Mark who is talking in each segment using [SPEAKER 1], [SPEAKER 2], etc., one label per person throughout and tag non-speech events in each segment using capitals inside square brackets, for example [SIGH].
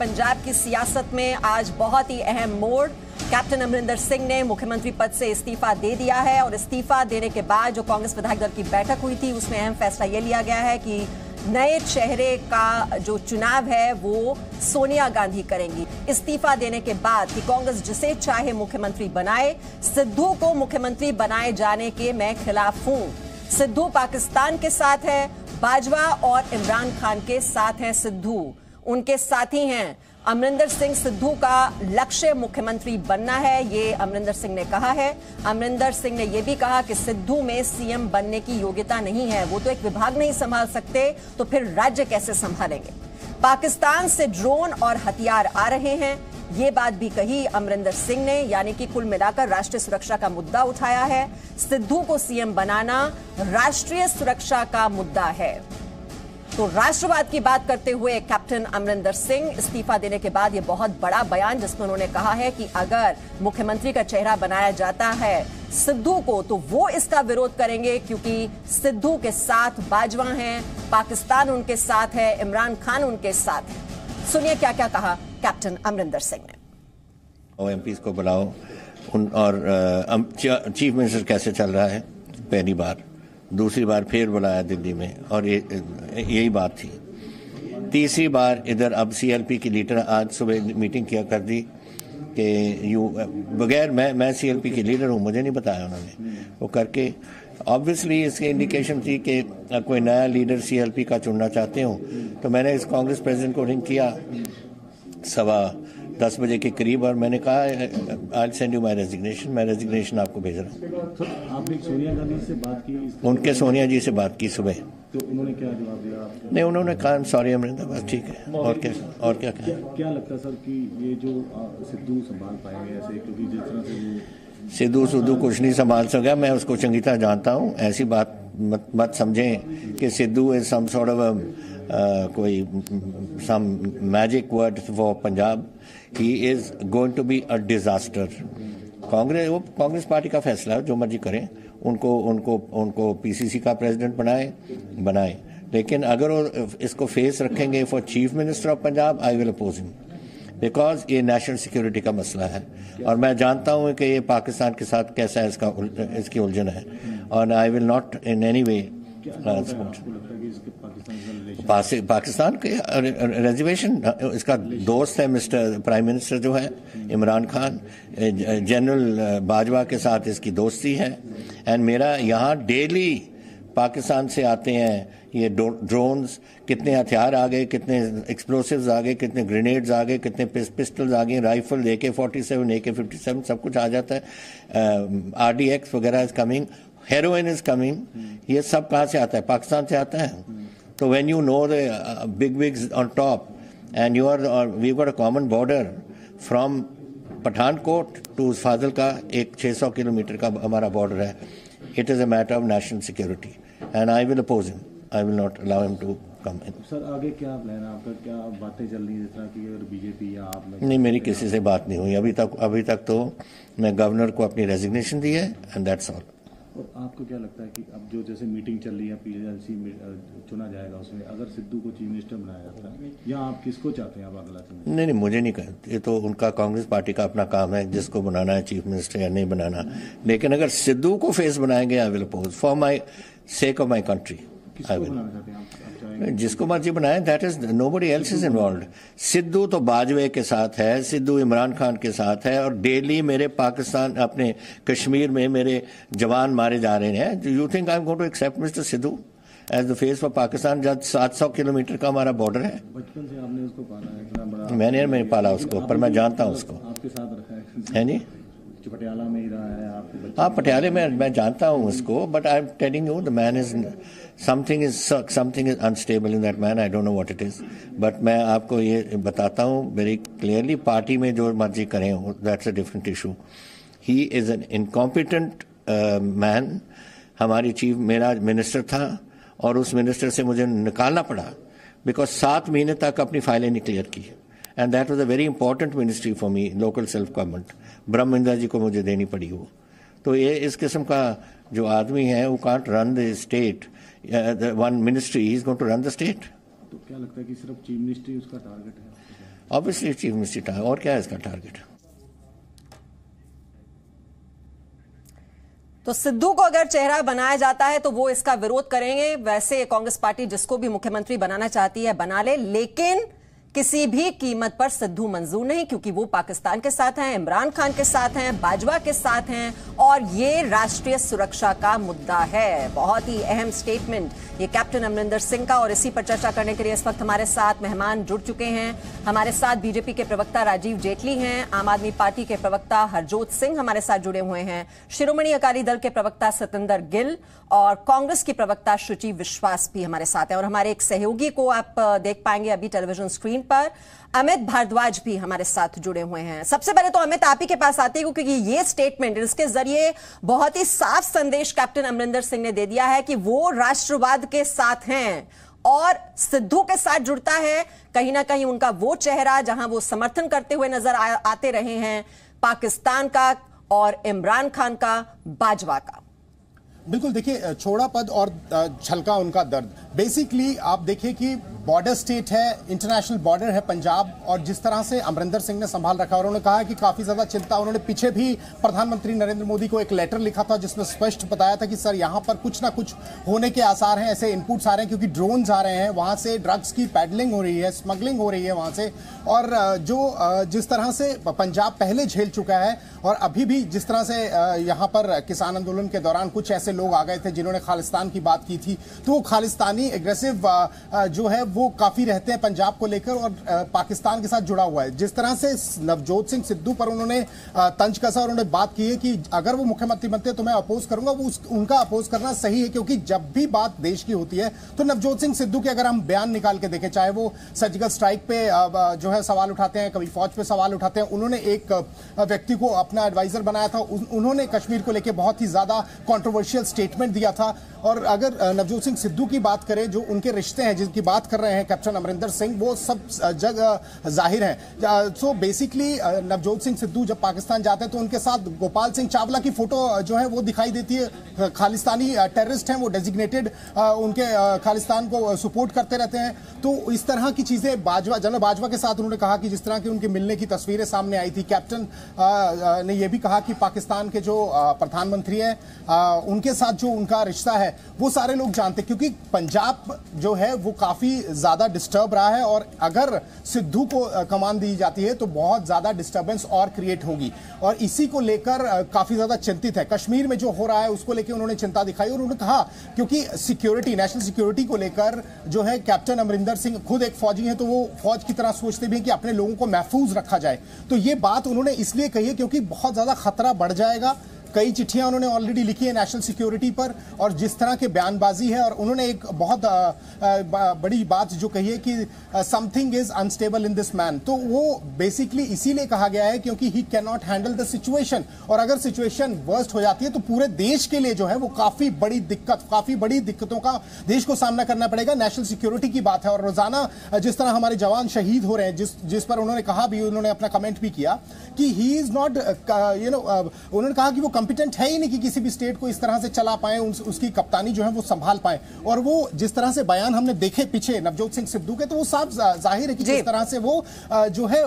[SPEAKER 1] पंजाब की सियासत में आज बहुत ही अहम मोड़। कैप्टन अमरिंदर सिंह ने मुख्यमंत्री पद से इस्तीफा दे दिया है और इस्तीफा देने के बाद जो कांग्रेस विधायक दल की बैठक हुई थी, उसमें अहम फैसला ये लिया गया है कि नए चेहरे का जो चुनाव है, वो सोनिया गांधी करेंगी। इस्तीफा देने के बाद कि कांग्रेस जिसे चाहे मुख्यमंत्री बनाए, सिद्धू को मुख्यमंत्री बनाए जाने के मैं खिलाफ हूँ। सिद्धू पाकिस्तान के साथ है, बाजवा और इमरान खान के साथ है सिद्धू। उनके साथी हैं। अमरिंदर सिंह सिद्धू का लक्ष्य मुख्यमंत्री बनना है, ये अमरिंदर सिंह ने कहा है। अमरिंदर सिंह ने यह भी कहा कि सिद्धू में सीएम बनने की योग्यता नहीं है। वो तो एक विभाग नहीं संभाल सकते तो फिर राज्य कैसे संभालेंगे? पाकिस्तान से ड्रोन और हथियार आ रहे हैं। ये बात भी कही अमरिंदर सिंह ने, यानी कि कुल मिलाकर राष्ट्रीय सुरक्षा का मुद्दा उठाया है। सिद्धू को सीएम बनाना राष्ट्रीय सुरक्षा का मुद्दा है। तो राष्ट्रवाद की बात करते हुए कैप्टन अमरिंदर सिंह इस्तीफा देने के बाद ये बहुत बड़ा बयान जिसमें उन्होंने कहा है कि अगर मुख्यमंत्री का चेहरा बनाया जाता है सिद्धू को तो वो इसका विरोध करेंगे क्योंकि सिद्धू के साथ बाजवा हैं, पाकिस्तान उनके साथ है, इमरान खान उनके साथ है। सुनिए क्या क्या कहा कैप्टन अमरिंदर सिंह ने।
[SPEAKER 2] को बुलाओ। उन और चीफ मिनिस्टर कैसे चल रहा है? पहली बार। दूसरी बार फिर बुलाया दिल्ली में, और यही बात थी। तीसरी बार इधर अब सीएलपी की लीडर आज सुबह मीटिंग किया कर दी कि यू, बगैर मैं मैं सीएलपी की लीडर हूँ, मुझे नहीं बताया उन्होंने। वो करके ऑब्वियसली इसकी इंडिकेशन थी कि कोई नया लीडर सीएलपी का चुनना चाहते हो तो मैंने इस कांग्रेस प्रेसिडेंट को रिंग किया सवा दस बजे के करीब और मैंने कहा I send you my resignation मैं रेजिग्नेशन आपको भेज रहा हूँ.
[SPEAKER 3] आपने सोनिया गांधी से बात की
[SPEAKER 2] उनके सोनिया जी से बात की सुबह।
[SPEAKER 3] तो उन्होंने क्या जवाब दिया
[SPEAKER 2] नहीं उन्होंने कहा सॉरी अमरिंदर बस ठीक है। और क्या और क्या कहें?
[SPEAKER 3] क्या लगता है सर कि ये जो सिद्धू संभाल पाएँगे ऐसे क्योंकि जिस तरह से वो
[SPEAKER 2] सिद्धू सुद्धू कुछ नहीं संभाल सका। मैं उसको चंगी तरह जानता हूँ। ऐसी बात मत, मत समझें कि Sidhu is some sort of कोई some magic word for Punjab he is going to be a disaster Congress, वो कांग्रेस पार्टी का फैसला, जो मर्ज़ी करें, उनको उनको उनको पीसीसी का प्रेसिडेंट बनाए बनाए। लेकिन अगर वो इसको फेस रखेंगे for chief minister of Punjab I will oppose him because ये नेशनल सिक्योरिटी का मसला है। और मैं जानता हूँ कि ये पाकिस्तान के साथ कैसा है इसका इसकी उलझन है। और I will not in any way Pakistan के रिजर्वेशन इसका दोस्त है मिस्टर प्राइम मिनिस्टर जो है, इमरान खान। जनरल बाजवा के साथ इसकी दोस्ती है। एंड मेरा यहाँ डेली पाकिस्तान से आते हैं ये ड्रोन्स कितने हथियार आ गए, कितने एक्सप्लोसिव्स आ गए, कितने ग्रेनेड्स आ गए, कितने पिस्टल्स आ गए राइफल ए के फोर्टी सेवन ए के फिफ्टी सेवन सब कुछ आ जाता है। आर डी एक्स वगैरह is coming heroin is coming ये सब कहाँ से आता है? पाकिस्तान से आता है। तो when you know the big bigs on top and you are we got a common border from Pathankot to Fazil का एक 600 किलोमीटर का हमारा बॉर्डर है। It is a matter of national security and I will oppose him I will not allow him to come in
[SPEAKER 3] sir आगे क्या plan है? आपका क्या बातें चल रही है? जिस तरह की अगर बीजेपी या आप
[SPEAKER 2] नहीं मेरी किसी से बात नहीं हुई। अभी तक अभी तक तो मैं गवर्नर को अपनी रेजिग्नेशन दी है एंड दैट्स ऑल
[SPEAKER 3] और आपको क्या लगता है कि अब जो जैसे मीटिंग चल रही है, पीएलसी चुना जाएगा उसमें, अगर सिद्धू को चीफ मिनिस्टर बनाया जाता है, या आप किसको चाहते हैं आप अगला चुनाव
[SPEAKER 2] नहीं नहीं, मुझे नहीं कहते। ये तो उनका कांग्रेस पार्टी का अपना काम है, जिसको बनाना है, चीफ मिनिस्टर या नहीं बनाना। लेकिन अगर सिद्धू को फेस बनाएँगे I will oppose for my sake of my country I will जिसको मर्ज़ी बनाए that is nobody else is involve Sidhu तो बाजवे के साथ है सिद्धू इमरान खान के साथ है और डेली मेरे पाकिस्तान अपने कश्मीर में मेरे जवान मारे जा रहे हैं। You think I am going to accept mister Sidhu as the face for Pakistan जब 700 किलोमीटर का हमारा बॉर्डर है?
[SPEAKER 3] बचपन से आपने उसको पाला है इतना बड़ा
[SPEAKER 2] मैंने नहीं पाला उसको पर मैं जानता हूँ उसको।
[SPEAKER 3] आपके साथ रखा है।
[SPEAKER 2] है जी
[SPEAKER 3] पटियाला में ही रहा है आपके
[SPEAKER 2] हाँ पटियाले में मैं जानता हूँ उसको but I am telling you the man is something is something is unstable in that man I don't know what it is but मैं आपको ये बताता हूँ वेरी क्लियरली पार्टी में जो मर्ज़ी करें that's a different issue he is an incompetent man हमारी चीफ मेरा मिनिस्टर था और उस मिनिस्टर से मुझे निकालना पड़ा बिकॉज़ सात महीने तक अपनी फाइलें नहीं क्लियर की. And that was a very important ministry for me local self government Brahmindra ji को मुझे देनी पड़ी वो। तो ये इस किस्म का जो आदमी है वो can't run the state one ministry is going to run the state
[SPEAKER 3] तो क्या लगता है कि सिर्फ़ चीफ मिनिस्ट्री उसका टारगेट है?
[SPEAKER 2] ऑब्वियसली चीफ मिनिस्टर और क्या है इसका टारगेट
[SPEAKER 1] तो सिद्धू को अगर चेहरा बनाया जाता है तो वो इसका विरोध करेंगे। वैसे कांग्रेस पार्टी जिसको भी मुख्यमंत्री बनाना चाहती है बना ले। लेकिन किसी भी कीमत पर सिद्धू मंजूर नहीं, क्योंकि वो पाकिस्तान के साथ हैं, इमरान खान के साथ हैं, बाजवा के साथ हैं, और ये राष्ट्रीय सुरक्षा का मुद्दा है। बहुत ही अहम स्टेटमेंट ये कैप्टन अमरिंदर सिंह का, और इसी पर चर्चा करने के लिए इस वक्त हमारे साथ मेहमान जुड़ चुके हैं। हमारे साथ बीजेपी के प्रवक्ता राजीव जेटली हैं, आम आदमी पार्टी के प्रवक्ता हरजोत सिंह हमारे साथ जुड़े हुए हैं, शिरोमणि अकाली दल के प्रवक्ता सतिंदर गिल, और कांग्रेस की प्रवक्ता शुचि विश्वास भी हमारे साथ हैं। और हमारे एक सहयोगी को आप देख पाएँगे अभी टेलीविज़न स्क्रीन पर अमित भारद्वाज भी हमारे साथ जुड़े हुए हैं। सबसे पहले तो अमित आप ही के पास आते हैं क्योंकि ये स्टेटमेंट इसके ज़रिए बहुत ही साफ़ संदेश कैप्टन अमरिंदर सिंह ने दे दिया है कि वो राष्ट्रवाद के साथ हैं और सिद्धू के साथ जुड़ता है। कहीं ना कहीं उनका वो चेहरा जहाँ वो समर्थन करते हुए नज़र आ, आते रहे हैं पाकिस्तान का और इमरान खान का बाजवा का।
[SPEAKER 4] बिल्कुल, देखिए छोड़ा पद और छलका उनका दर्द। बेसिकली आप देखिए कि बॉर्डर स्टेट है इंटरनेशनल बॉर्डर है पंजाब, और जिस तरह से अमरिंदर सिंह ने संभाल रखा और उन्होंने कहा कि काफ़ी ज़्यादा चिंता, उन्होंने पीछे भी प्रधानमंत्री नरेंद्र मोदी को एक लेटर लिखा था, जिसमें स्पष्ट बताया था कि, सर, यहाँ पर कुछ ना कुछ होने के आसार हैं, ऐसे इनपुट्स आ रहे हैं, क्योंकि ड्रोन आ रहे हैं, वहाँ से ड्रग्स की पैडलिंग हो रही है स्मगलिंग हो रही है वहाँ से। और जो जिस तरह से पंजाब पहले झेल चुका है, और अभी भी जिस तरह से यहाँ पर किसान आंदोलन के दौरान कुछ ऐसे लोग आ गए थे जिन्होंने खालिस्तान की बात की थी। तो वो खालिस्तानी एग्रेसिव जो है, वो काफ़ी रहते हैं पंजाब को लेकर और पाकिस्तान के साथ जुड़ा हुआ है। जिस तरह से नवजोत सिंह सिद्धू पर उन्होंने तंज कसा और उन्होंने बात की है कि अगर वो मुख्यमंत्री बनते तो मैं अपोज करूँगा, वो उनका अपोज करना सही है क्योंकि जब भी बात देश की होती है तो नवजोत सिंह सिद्धू के अगर हम बयान निकाल के देखें, चाहे वो सर्जिकल स्ट्राइक पे जो है सवाल उठाते हैं, कभी फौज पे सवाल उठाते हैं, उन्होंने एक व्यक्ति को अपना एडवाइजर बनाया था। उन्होंने कश्मीर को लेकर बहुत ही ज़्यादा कॉन्ट्रोवर्शियल स्टेटमेंट दिया था। और अगर नवजोत सिंह सिद्धू की बात करें, जो उनके रिश्ते हैं, जिनकी बात कर रहे हैं कैप्टन अमरिंदर सिंह, वो सब जगह ज़ाहिर है। सो बेसिकली नवजोत सिंह सिद्धू जब पाकिस्तान जाते हैं तो उनके साथ गोपाल सिंह चावला की फ़ोटो जो है, वो दिखाई देती है। खालिस्तानी टेररिस्ट हैं, वो डेजिग्नेटेड उनके खालिस्तान को सपोर्ट करते रहते हैं। तो इस तरह की चीज़ें बाजवा, जनरल बाजवा के साथ उन्होंने कहा कि जिस तरह की उनके मिलने की तस्वीरें सामने आई थी कैप्टन ने यह भी कहा कि पाकिस्तान के जो प्रधानमंत्री हैं उनके साथ जो उनका रिश्ता है, वो सारे लोग जानते क्योंकि पंजाब जो है, वो काफ़ी ज़्यादा डिस्टर्ब रहा है और अगर सिद्धू को कमान दी जाती है तो बहुत ज़्यादा डिस्टर्बेंस और क्रिएट होगी। और इसी को लेकर काफ़ी ज़्यादा चिंतित है। कश्मीर में जो हो रहा है, उसको लेकर उन्होंने चिंता दिखाई और उन्होंने कहा, क्योंकि सिक्योरिटी नेशनल सिक्योरिटी को लेकर जो है कैप्टन अमरिंदर सिंह खुद एक फौजी है तो वो फौज की तरह सोचते भी हैं कि अपने लोगों को महफूज रखा जाए। तो ये बात उन्होंने इसलिए कही है क्योंकि बहुत ज़्यादा खतरा बढ़ जाएगा कई चिट्ठियाँ उन्होंने ऑलरेडी लिखी है नेशनल सिक्योरिटी पर और जिस तरह के बयानबाजी है और उन्होंने एक बहुत बड़ी बात जो कही है कि something is unstable in this man तो वो बेसिकली इसीलिए कहा गया है क्योंकि he can not handle the situation और अगर सिचुएशन वर्स्ट हो जाती है तो पूरे देश के लिए जो है वो काफ़ी बड़ी दिक्कत, काफ़ी बड़ी दिक्कतों का देश को सामना करना पड़ेगा। नेशनल सिक्योरिटी की बात है और रोज़ाना जिस तरह हमारे जवान शहीद हो रहे हैं, जिस जिस पर उन्होंने कहा भी, उन्होंने अपना कमेंट भी किया कि he is not you know उन्होंने कहा कि वो कॉम्पिटेंट है ही नहीं कि किसी भी स्टेट को इस तरह से चला पाए उसकी कप्तानी जो है वो संभाल पाए। और वो जिस तरह से बयान हमने देखे पीछे नवजोत सिंह सिद्धू के तो वो साफ़ ज़ाहिर है कि जिस तरह से वो जो है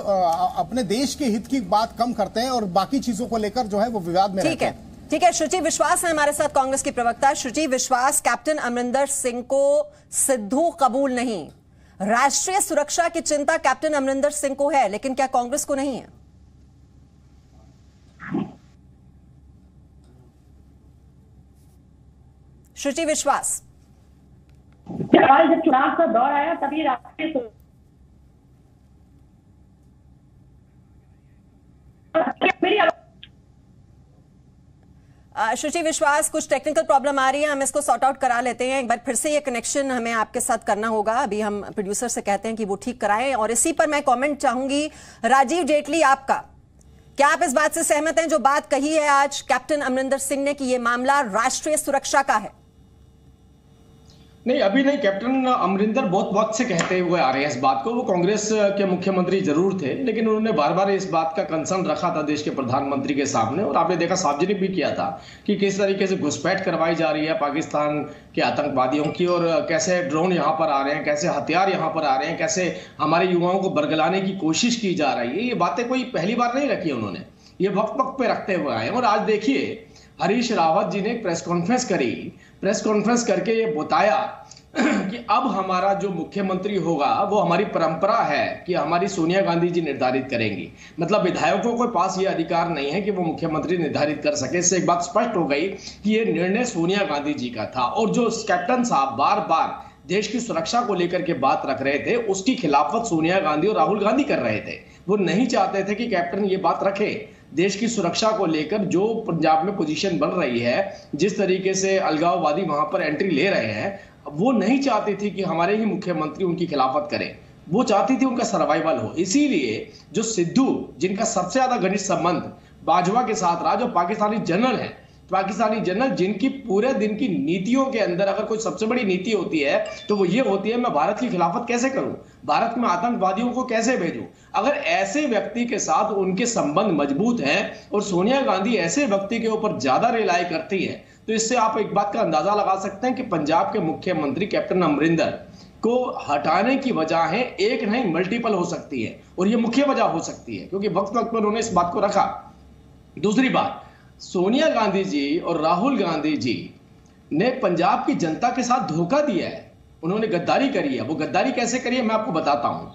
[SPEAKER 4] अपने देश के हित की बात कम करते हैं और बाकी चीज़ों को लेकर जो है वो विवाद में
[SPEAKER 1] ठीक है। ठीक है श्रुचि विश्वास है हमारे साथ कांग्रेस की प्रवक्ता। श्रुचि विश्वास कैप्टन अमरिंदर सिंह को सिद्धू कबूल नहीं। राष्ट्रीय सुरक्षा की चिंता कैप्टन अमरिंदर सिंह को है लेकिन क्या कांग्रेस को नहीं है? शुचि विश्वास।
[SPEAKER 5] जब चुनाव का दौर आया तभी राष्ट्रीय
[SPEAKER 1] शुचि विश्वास कुछ टेक्निकल प्रॉब्लम आ रही है हम इसको सॉर्ट आउट करा लेते हैं। एक बार फिर से ये कनेक्शन हमें आपके साथ करना होगा। अभी हम प्रोड्यूसर से कहते हैं कि वो ठीक कराएँ। और इसी पर मैं कमेंट चाहूँगी। राजीव जेटली आपका? क्या आप इस बात से सहमत हैं? जो बात कही है आज कैप्टन अमरिंदर सिंह ने कि यह मामला राष्ट्रीय सुरक्षा का है।
[SPEAKER 6] नहीं, अभी नहीं कैप्टन अमरिंदर बहुत वक्त से कहते हुए आ रहे हैं इस बात को। वो कांग्रेस के मुख्यमंत्री ज़रूर थे, लेकिन उन्होंने बार बार इस बात का कंसर्न रखा था देश के प्रधानमंत्री के सामने, और आपने देखा सार्वजनिक भी किया था कि किस तरीके से घुसपैठ करवाई जा रही है पाकिस्तान के आतंकवादियों की, और कैसे ड्रोन यहाँ पर आ रहे हैं, कैसे हथियार यहाँ पर आ रहे हैं, कैसे हमारे युवाओं को बरगलाने की कोशिश की जा रही है, ये बातें कोई पहली बार नहीं रखी उन्होंने। ये वक्त वक्त पे रखते हुए आए और आज देखिए, हरीश रावत जी ने एक प्रेस कॉन्फ्रेंस करी प्रेस कॉन्फ्रेंस करके ये बताया [CLEARS THROAT] कि अब हमारा जो मुख्यमंत्री होगा, वो हमारी परंपरा है कि हमारी सोनिया गांधी जी निर्धारित करेंगी। मतलब विधायकों के पास ये अधिकार नहीं है कि वो मुख्यमंत्री निर्धारित कर सके। इससे एक बात स्पष्ट हो गई कि ये निर्णय सोनिया गांधी जी का था और जो कैप्टन साहब बार बार देश की सुरक्षा को लेकर के बात रख रहे थे, उसकी खिलाफत सोनिया गांधी और राहुल गांधी कर रहे थे। वो नहीं चाहते थे कि कैप्टन ये बात रखे। देश की सुरक्षा को लेकर जो पंजाब में पोजीशन बन रही है, जिस तरीके से अलगाववादी वहाँ पर एंट्री ले रहे हैं, वो नहीं चाहती थी कि हमारे ही मुख्यमंत्री उनकी खिलाफत करें। वो चाहती थी उनका सर्वाइवल हो। इसीलिए जो सिद्धू, जिनका सबसे ज़्यादा घनिष्ठ संबंध बाजवा के साथ रहा, जो पाकिस्तानी जनरल है पाकिस्तानी जनरल जिनकी पूरे दिन की नीतियों के अंदर अगर कोई सबसे बड़ी नीति होती है तो वो ये होती है, मैं भारत की खिलाफत कैसे करूँ? भारत में आतंकवादियों को कैसे भेजूं? अगर ऐसे व्यक्ति के साथ उनके संबंध मज़बूत हैं और सोनिया गांधी ऐसे व्यक्ति के ऊपर ज़्यादा रिलाई करती है तो इससे आप एक बात का अंदाज़ा लगा सकते हैं कि पंजाब के मुख्यमंत्री कैप्टन अमरिंदर को हटाने की वजह है, एक नहीं मल्टीपल हो सकती है। और ये मुख्य वजह हो सकती है, क्योंकि वक्त वक्त पर उन्होंने इस बात को रखा। दूसरी बात सोनिया गांधी जी और राहुल गांधी जी ने पंजाब की जनता के साथ धोखा दिया है। उन्होंने गद्दारी करी है। वो गद्दारी कैसे करी है मैं आपको बताता हूँ।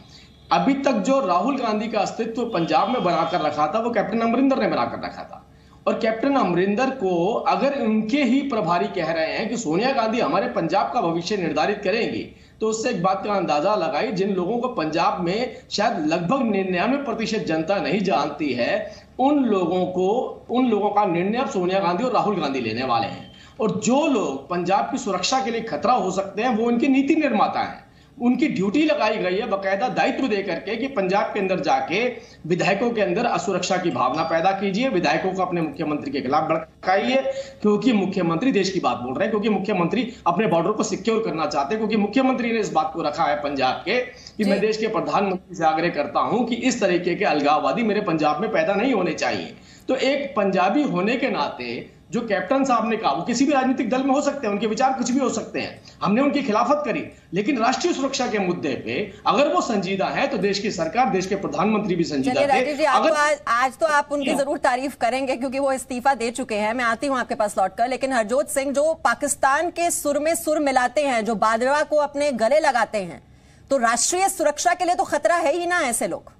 [SPEAKER 6] अभी तक जो राहुल गांधी का अस्तित्व पंजाब में बनाकर रखा था, वो कैप्टन अमरिंदर ने बनाकर रखा था। और कैप्टन अमरिंदर को अगर उनके ही प्रभारी कह रहे हैं कि सोनिया गांधी हमारे पंजाब का भविष्य निर्धारित करेंगी तो उससे एक बात का अंदाज़ा लगाई, जिन लोगों को पंजाब में शायद लगभग निन्यानवे प्रतिशत जनता नहीं जानती है, उन लोगों को, उन लोगों का निर्णय अब सोनिया गांधी और राहुल गांधी लेने वाले हैं। और जो लोग पंजाब की सुरक्षा के लिए खतरा हो सकते हैं, वो इनके नीति निर्माता हैं। उनकी ड्यूटी लगाई गई है बकायदा दायित्व दे करके कि पंजाब के अंदर जाके विधायकों के अंदर असुरक्षा की भावना पैदा कीजिए विधायकों को अपने मुख्यमंत्री के खिलाफ भड़काइए क्योंकि मुख्यमंत्री देश की बात बोल रहे हैं क्योंकि मुख्यमंत्री अपने बॉर्डर को सिक्योर करना चाहते हैं क्योंकि मुख्यमंत्री ने इस बात को रखा है पंजाब के कि मैं देश के प्रधानमंत्री से आग्रह करता हूँ कि इस तरीके के अलगाववादी मेरे पंजाब में पैदा नहीं होने चाहिए। तो एक पंजाबी होने के नाते जो कैप्टन साहब ने कहा वो किसी भी राजनीतिक दल में हो सकते हैं उनके विचार कुछ भी हो सकते हैं। हमने उनकी खिलाफत करी लेकिन राष्ट्रीय सुरक्षा के मुद्दे पे अगर वो संजीदा है तो देश की सरकार देश के प्रधानमंत्री भी संजीदा थे।
[SPEAKER 1] जी अगर आज, आज तो आप उनकी ज़रूर तारीफ़ करेंगे क्योंकि वो इस्तीफा दे चुके हैं। मैं आती हूँ आपके पास लौट कर लेकिन हरजोत सिंह जो पाकिस्तान के सुर में सुर मिलाते हैं जो बाजवा को अपने गले लगाते हैं तो राष्ट्रीय सुरक्षा के लिए तो खतरा है ही ना ऐसे लोग?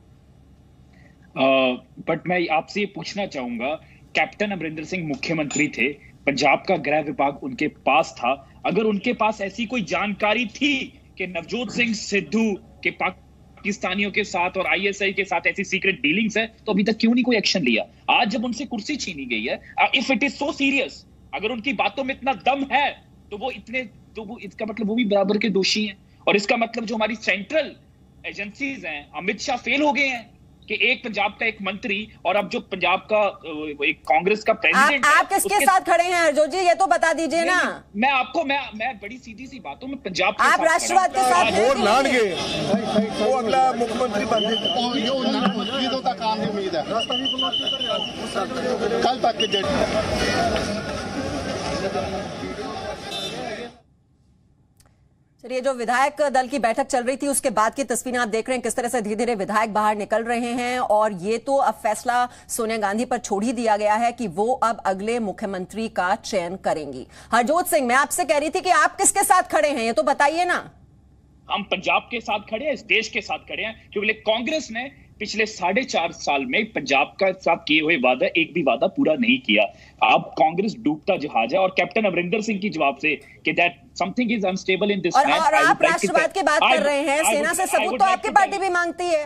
[SPEAKER 7] बट मैं आपसे ये पूछना चाहूँगा कैप्टन अमरिंदर सिंह मुख्यमंत्री थे, पंजाब का गृह विभाग उनके पास था। अगर उनके पास ऐसी कोई जानकारी थी कि नवजोत सिंह सिद्धू के पाकिस्तानियों के साथ और आईएसआई के साथ ऐसी सीक्रेट डीलिंग्स है तो अभी तक क्यों नहीं कोई एक्शन लिया? आज जब उनसे कुर्सी छीनी गई है if it is so serious अगर उनकी बातों में इतना दम है तो वो इतने तो वो इसका मतलब वो भी बराबर के दोषी हैं। और इसका मतलब जो हमारी सेंट्रल एजेंसीज हैं, अमित शाह फेल हो गए हैं। कि एक पंजाब का एक मंत्री और अब जो पंजाब का एक कांग्रेस का प्रेसिडेंट
[SPEAKER 1] आप, आप किसके साथ खड़े हैं अर्जुन जी? ये तो बता दीजिए ना।
[SPEAKER 7] मैं आपको मैं मैं बड़ी सीधी सी बातों में पंजाब
[SPEAKER 1] आप राष्ट्रवाद के साथ
[SPEAKER 8] वोट वो अगला मुख्यमंत्री बन तक उम्मीद है। कल तक के डेट
[SPEAKER 1] चलिए, जो विधायक दल की बैठक चल रही थी, उसके बाद की तस्वीरें आप देख रहे हैं, किस तरह से धीरे धीरे विधायक बाहर निकल रहे हैं, और ये तो अब फैसला सोनिया गांधी पर छोड़ ही दिया गया है कि वो अब अगले मुख्यमंत्री का चयन करेंगी। हरजोत सिंह, मैं आपसे कह रही थी कि आप किसके साथ खड़े हैं, ये तो बताइए ना।
[SPEAKER 7] हम पंजाब के साथ खड़े हैं, इस देश के साथ खड़े हैं, क्योंकि कांग्रेस ने पिछले साढ़े चार साल में पंजाब का साथ किए हुए वादा एक भी वादा पूरा नहीं किया। अब कांग्रेस डूबता जहाज़ है और कैप्टन अमरिंदर सिंह की जवाब से कि that something is unstable in this
[SPEAKER 1] और, और आप राष्ट्रवाद की बात कर रहे हैं सेना से सबूत तो आपकी पार्टी भी मांगती है।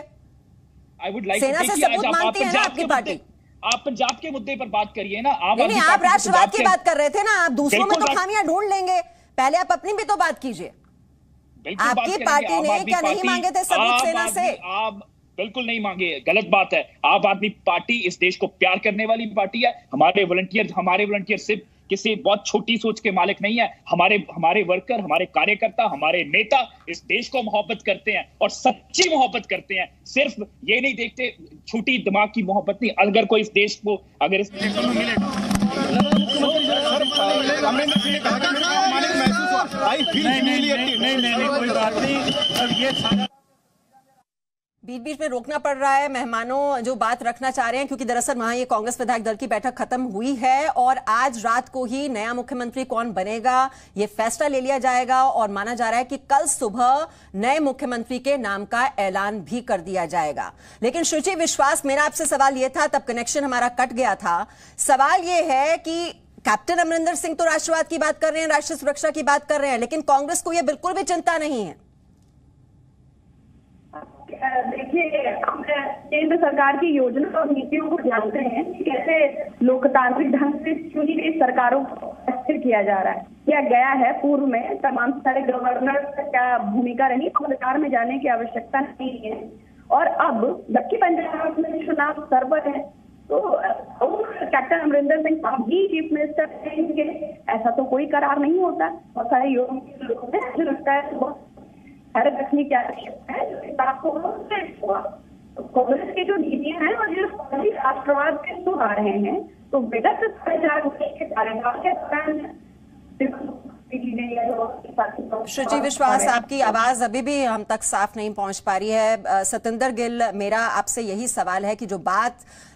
[SPEAKER 7] आई वुड लाइक
[SPEAKER 1] सेना से सबूत मांगती है आपकी पार्टी।
[SPEAKER 7] आप पंजाब के मुद्दे पर बात करिए ना
[SPEAKER 1] आप नहीं आप राष्ट्रवाद की बात कर रहे थे ना आप दूसरों में तो खामियाँ ढूंढ लेंगे। पहले आप अपनी भी तो बात कीजिए। आपकी पार्टी ने क्या नहीं मांगे थे सबूत सेना से?
[SPEAKER 7] आप बिल्कुल नहीं मांगे। गलत बात है। आप आदमी पार्टी इस देश को प्यार करने वाली पार्टी है। हमारे वॉलंटियर हमारे वॉलंटियर सिर्फ़ किसी बहुत छोटी सोच के मालिक नहीं है। हमारे हमारे वर्कर हमारे कार्यकर्ता, हमारे नेता इस देश को मोहब्बत करते हैं और सच्ची मोहब्बत करते हैं। सिर्फ़ ये नहीं देखते, छोटी दिमाग की मोहब्बत नहीं। अगर कोई इस देश को, अगर इस देश को
[SPEAKER 8] आई फील
[SPEAKER 9] नहीं नहीं नहीं, कोई बात नहीं। अब ये सारा
[SPEAKER 1] बीच बीच में रोकना पड़ रहा है। मेहमानों जो बात रखना चाह रहे हैं, क्योंकि दरअसल वहाँ ये कांग्रेस विधायक दल की बैठक खत्म हुई है और आज रात को ही नया मुख्यमंत्री कौन बनेगा, ये फैसला ले लिया जाएगा और माना जा रहा है कि कल सुबह नए मुख्यमंत्री के नाम का ऐलान भी कर दिया जाएगा। लेकिन शुचि विश्वास, मेरा आपसे सवाल यह था, तब कनेक्शन हमारा कट गया था। सवाल यह है कि कैप्टन अमरिंदर सिंह तो राष्ट्रवाद की बात कर रहे हैं, राष्ट्रीय सुरक्षा की बात कर रहे हैं, लेकिन कांग्रेस को यह बिल्कुल भी चिंता नहीं है।
[SPEAKER 5] देखिए केंद्र सरकार की योजना और नीतियों को जानते हैं कैसे लोकतांत्रिक ढंग से चुनी गई सरकारों को अस्थिर किया जा रहा है। किया गया है पूर्व में, तमाम सारे गवर्नर क्या भूमिका रही सरकार में जाने की आवश्यकता नहीं है। और अब जबकि पंजाब में चुनाव सर्वर है तो कैप्टन अमरिंदर सिंह साहब ही चीफ मिनिस्टर रहेंगे। ऐसा तो कोई करार नहीं होता। बहुत सारे योग मुझे लगता है बहुत हैरत रखने की आवश्यकता है जो को कांग्रेस की जो नीतियाँ हैं और जो राष्ट्रवाद के सुर आ रहे हैं तो विगत साढ़े चार के कार्यकाल के दौरान
[SPEAKER 1] विश्वास आपकी आवाज़ अभी भी हम तक साफ़ नहीं पहुँच पा रही है। सतेंद्र गिल मेरा आपसे यही सवाल है कि जो बात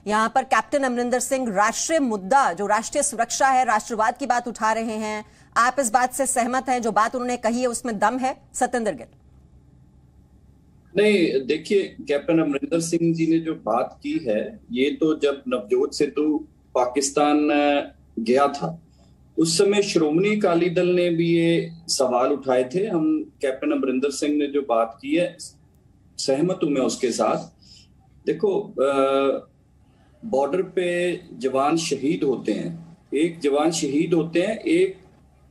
[SPEAKER 1] यहाँ पर कैप्टन अमरिंदर सिंह राष्ट्रीय मुद्दा जो राष्ट्रीय सुरक्षा है राष्ट्रवाद की बात उठा रहे हैं आप इस बात से सहमत हैं? जो बात उन्होंने कही है उसमें दम है? सतेंद्र गिल।
[SPEAKER 10] नहीं, देखिए कैप्टन अमरिंदर सिंह जी ने जो बात की है, ये तो जब नवजोत सिद्धू पाकिस्तान गया था, उस समय श्रोमणी अकाली दल ने भी ये सवाल उठाए थे। हम कैप्टन अमरिंदर सिंह ने जो बात की है, सहमत हूँ मैं उसके साथ। देखो बॉर्डर पे जवान शहीद होते हैं। एक जवान शहीद होते हैं, एक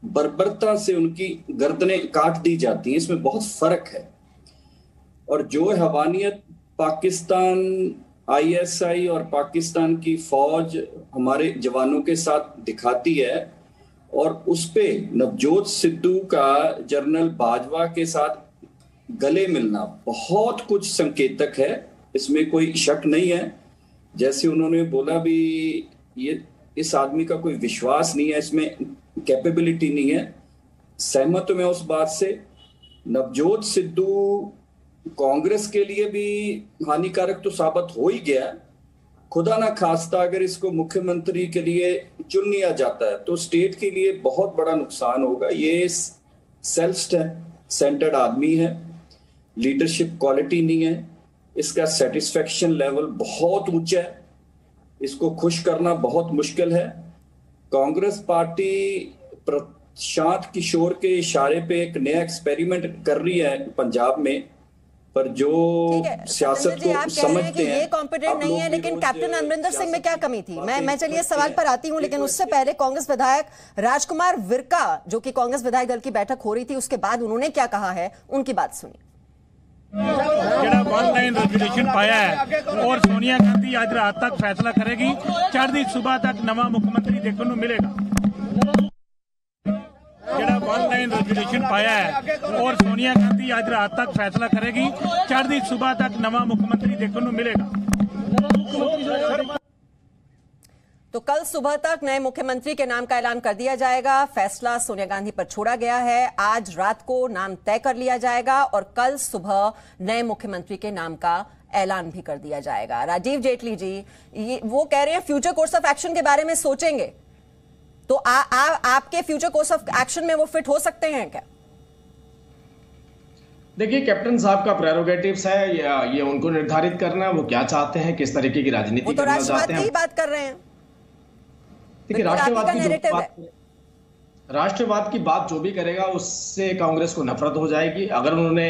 [SPEAKER 10] बर्बरता से उनकी गर्दनें काट दी जाती हैं। इसमें बहुत फ़र्क है। और जो हवानियत, पाकिस्तान आईएसआई और पाकिस्तान की फौज हमारे जवानों के साथ दिखाती है और उस पे नवजोत सिद्धू का जनरल बाजवा के साथ गले मिलना बहुत कुछ संकेतक है। इसमें कोई शक नहीं है। जैसे उन्होंने बोला भी, ये, इस आदमी का कोई विश्वास नहीं है, इसमें कैपेबिलिटी नहीं है। सहमत मैं उस बात से। नवजोत सिद्धू कांग्रेस के लिए भी हानिकारक तो साबित हो ही गया खुदा ना खास्ता, अगर इसको मुख्यमंत्री के लिए चुन लिया जाता है तो स्टेट के लिए बहुत बड़ा नुकसान होगा। ये सेल्फ सेंटर्ड आदमी है, लीडरशिप क्वालिटी नहीं है, इसका सेटिस्फेक्शन लेवल बहुत ऊँचा है। इसको खुश करना बहुत मुश्किल है। कांग्रेस पार्टी प्रशांत किशोर के इशारे पे एक नया एक्सपेरिमेंट कर रही है पंजाब में। पर जो सियासत को समझते हैं
[SPEAKER 1] ये कॉम्पिटेंट नहीं है लेकिन कैप्टन अमरिंदर सिंह में क्या कमी थी मैं मैं चलिए सवाल पर आती हूँ लेकिन उससे पहले कांग्रेस विधायक राजकुमार विरका जो कि कांग्रेस विधायक दल की बैठक हो रही थी उसके बाद उन्होंने क्या कहा है उनकी बात सुनिए
[SPEAKER 9] ਜਿਹੜਾ ऑनलाइन रेजुलेशन पाया है और सोनिया गांधी आज रात तक फैसला करेगी चढ़ती सुबह तक नवा मुख्यमंत्री देखने को मिलेगा ਜਿਹੜਾ ऑनलाइन रेजुलेशन पाया है और सोनिया गांधी आज रात तक फैसला करेगी चढ़ती सुबह तक नवा मुख्यमंत्री देखने को मिलेगा
[SPEAKER 1] तो कल सुबह तक नए मुख्यमंत्री के नाम का ऐलान कर दिया जाएगा फैसला सोनिया गांधी पर छोड़ा गया है आज रात को नाम तय कर लिया जाएगा और कल सुबह नए मुख्यमंत्री के नाम का ऐलान भी कर दिया जाएगा राजीव जेटली जी ये वो कह रहे हैं फ्यूचर कोर्स ऑफ एक्शन के बारे में सोचेंगे तो आ, आ, आपके फ्यूचर कोर्स ऑफ़ एक्शन में वो फिट हो सकते हैं क्या?
[SPEAKER 6] देखिए कैप्टन साहब का प्रेरोगेटिव्स है या ये उनको निर्धारित करना है वो क्या चाहते हैं किस तरीके की राजनीति
[SPEAKER 1] तो चाहते हैं। बात कर रहे हैं।
[SPEAKER 6] देखिए राष्ट्रवाद की बात राष्ट्रवाद की बात जो भी करेगा उससे कांग्रेस को नफरत हो जाएगी। अगर उन्होंने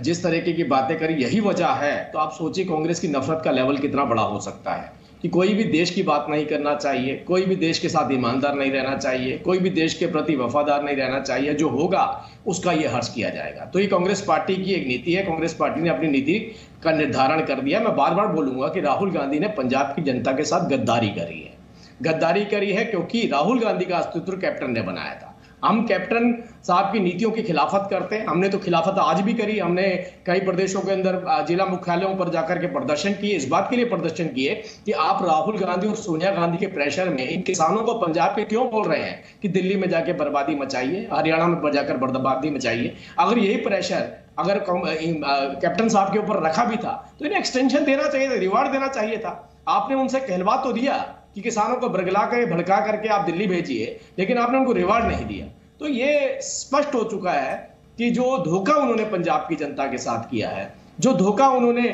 [SPEAKER 6] जिस तरीके की बातें करी यही वजह है तो आप सोचिए कांग्रेस की नफरत का लेवल कितना बड़ा हो सकता है। कि कोई भी देश की बात नहीं करना चाहिए, कोई भी देश के साथ ईमानदार नहीं रहना चाहिए, कोई भी देश के प्रति वफादार नहीं रहना चाहिए, जो होगा, उसका यह हर्ष किया जाएगा। तो ये कांग्रेस पार्टी की एक नीति है, कांग्रेस पार्टी ने अपनी नीति का निर्धारण कर दिया। मैं बार बार बोलूँगा कि राहुल गांधी ने पंजाब की जनता के साथ गद्दारी करी है। गद्दारी करी है क्योंकि राहुल गांधी का अस्तित्व कैप्टन ने बनाया था। हम कैप्टन साहब की नीतियों की खिलाफत करते हैं। हमने तो खिलाफत आज भी करी, हमने कई प्रदेशों के अंदर जिला मुख्यालयों पर जाकर के प्रदर्शन किए। इस बात के लिए प्रदर्शन किए कि आप राहुल गांधी और सोनिया गांधी के प्रेशर में इन किसानों को पंजाब के क्यों बोल रहे हैं कि दिल्ली में जाके बर्बादी मचाइए, हरियाणा में जाकर बर्बादी मचाइए। अगर यही प्रेशर अगर कैप्टन साहब के ऊपर रखा भी था तो इन्हें एक्सटेंशन देना चाहिए था रिवार्ड देना चाहिए था। आपने उनसे कहलवा तो दिया। कि किसानों को बरगला कर, भड़का करके आप दिल्ली भेजिए, लेकिन आपने उनको रिवार्ड नहीं दिया। तो ये स्पष्ट हो चुका है कि जो धोखा उन्होंने पंजाब की जनता के साथ किया है, जो धोखा उन्होंने